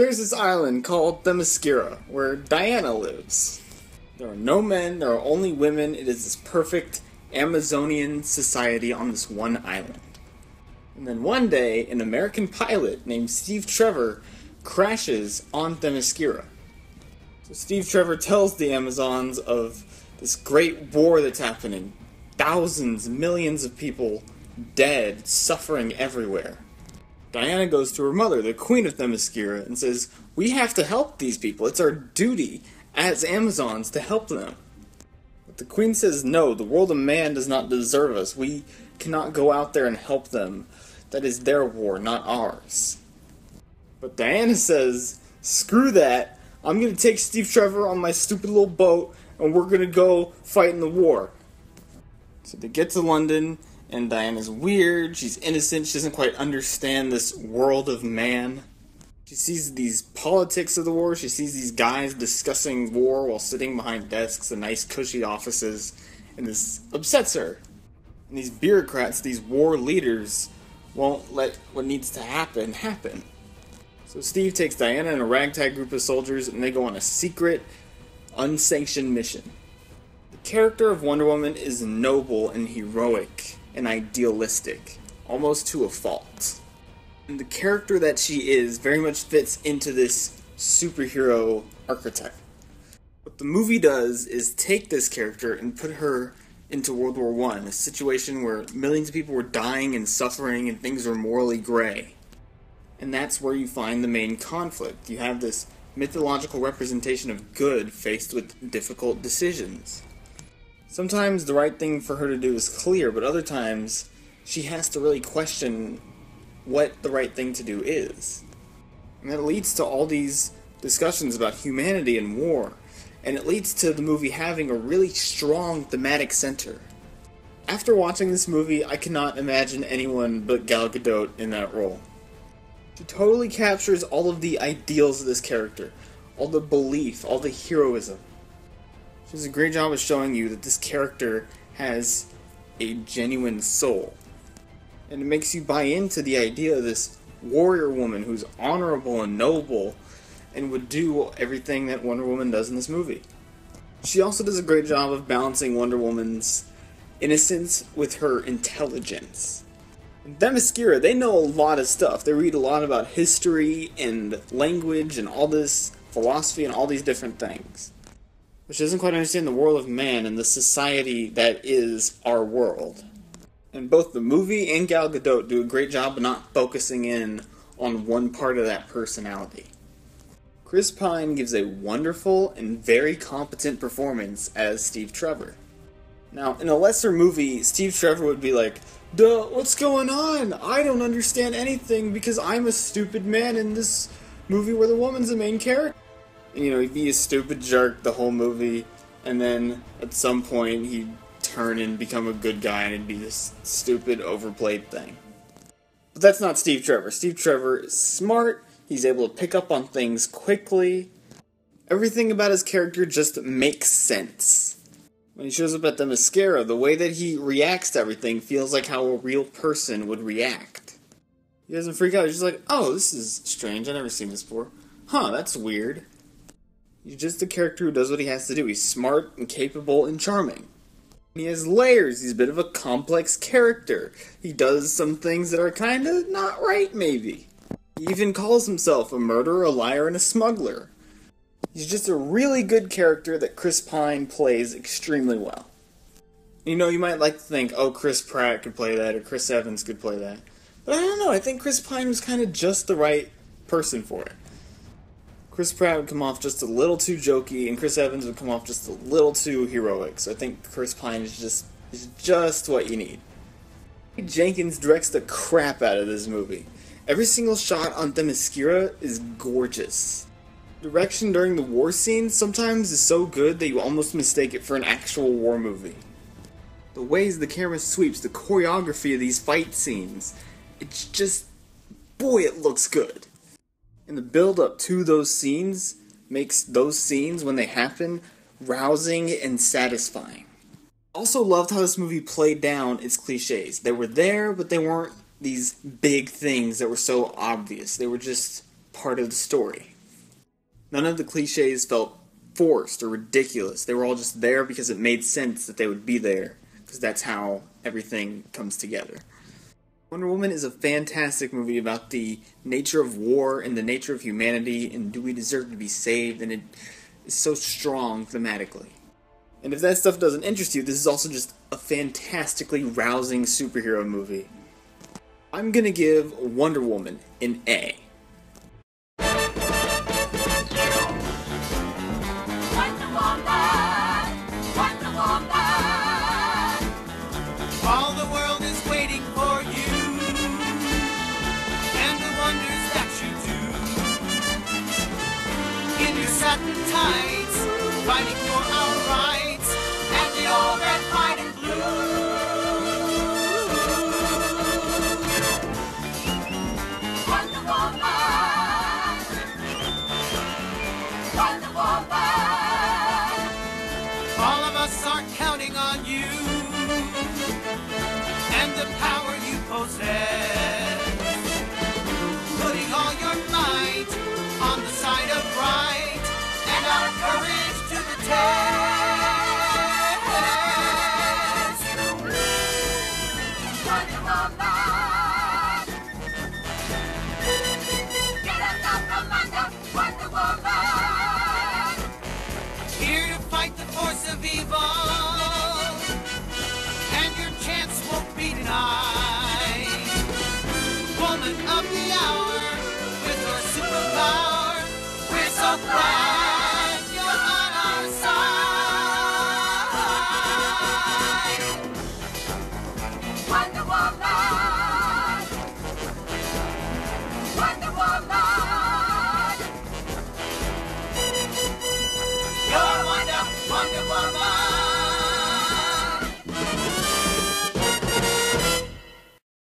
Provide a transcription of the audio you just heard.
There's this island called the Themyscira, where Diana lives. There are no men, there are only women. It is this perfect Amazonian society on this one island. And then one day, an American pilot named Steve Trevor crashes on Themyscira. So Steve Trevor tells the Amazons of this great war that's happening. Thousands, millions of people dead, suffering everywhere. Diana goes to her mother, the queen of Themyscira, and says, We have to help these people. It's our duty as Amazons to help them. But the queen says, No, the world of man does not deserve us. We cannot go out there and help them. That is their war, not ours. But Diana says, Screw that. I'm going to take Steve Trevor on my stupid little boat and we're going to go fight in the war. So they get to London and Diana's weird, she's innocent, she doesn't quite understand this world of man. She sees these politics of the war, she sees these guys discussing war while sitting behind desks in nice cushy offices, and this upsets her. And these bureaucrats, these war leaders, won't let what needs to happen happen. So Steve takes Diana and a ragtag group of soldiers and they go on a secret, unsanctioned mission. The character of Wonder Woman is noble and heroic and idealistic, almost to a fault. And the character that she is very much fits into this superhero archetype. What the movie does is take this character and put her into World War One, a situation where millions of people were dying and suffering and things were morally gray. And that's where you find the main conflict. You have this mythological representation of good faced with difficult decisions. Sometimes the right thing for her to do is clear, but other times she has to really question what the right thing to do is. And that leads to all these discussions about humanity and war, and it leads to the movie having a really strong thematic center. After watching this movie, I cannot imagine anyone but Gal Gadot in that role. She totally captures all of the ideals of this character, all the belief, all the heroism. She does a great job of showing you that this character has a genuine soul. And it makes you buy into the idea of this warrior woman who's honorable and noble and would do everything that Wonder Woman does in this movie. She also does a great job of balancing Wonder Woman's innocence with her intelligence. In Themyscira, they know a lot of stuff. They read a lot about history and language and all this philosophy and all these different things which doesn't quite understand the world of man and the society that is our world. And both the movie and Gal Gadot do a great job of not focusing in on one part of that personality. Chris Pine gives a wonderful and very competent performance as Steve Trevor. Now, in a lesser movie, Steve Trevor would be like, Duh, what's going on? I don't understand anything because I'm a stupid man in this movie where the woman's the main character you know, he'd be a stupid jerk the whole movie, and then at some point he'd turn and become a good guy, and it'd be this stupid, overplayed thing. But that's not Steve Trevor. Steve Trevor is smart, he's able to pick up on things quickly. Everything about his character just makes sense. When he shows up at Themyscira, the way that he reacts to everything feels like how a real person would react. He doesn't freak out, he's just like, oh, this is strange, I've never seen this before. Huh, that's weird. He's just a character who does what he has to do. He's smart and capable and charming. He has layers. He's a bit of a complex character. He does some things that are kind of not right, maybe. He even calls himself a murderer, a liar, and a smuggler. He's just a really good character that Chris Pine plays extremely well. You know, you might like to think, oh, Chris Pratt could play that, or Chris Evans could play that. But I don't know, I think Chris Pine was kind of just the right person for it. Chris Pratt would come off just a little too jokey, and Chris Evans would come off just a little too heroic. So I think Chris Pine is just is just what you need. Jenkins directs the crap out of this movie. Every single shot on Themyscira is gorgeous. Direction during the war scene sometimes is so good that you almost mistake it for an actual war movie. The ways the camera sweeps, the choreography of these fight scenes, it's just, boy, it looks good and the build up to those scenes makes those scenes when they happen rousing and satisfying. Also loved how this movie played down its cliches. They were there, but they weren't these big things that were so obvious. They were just part of the story. None of the cliches felt forced or ridiculous. They were all just there because it made sense that they would be there, because that's how everything comes together. Wonder Woman is a fantastic movie about the nature of war and the nature of humanity and do we deserve to be saved, and it is so strong thematically. And if that stuff doesn't interest you, this is also just a fantastically rousing superhero movie. I'm gonna give Wonder Woman an A. Your fighting for our rights, and the all red, white, and blue. Wonder Woman, Wonder Woman.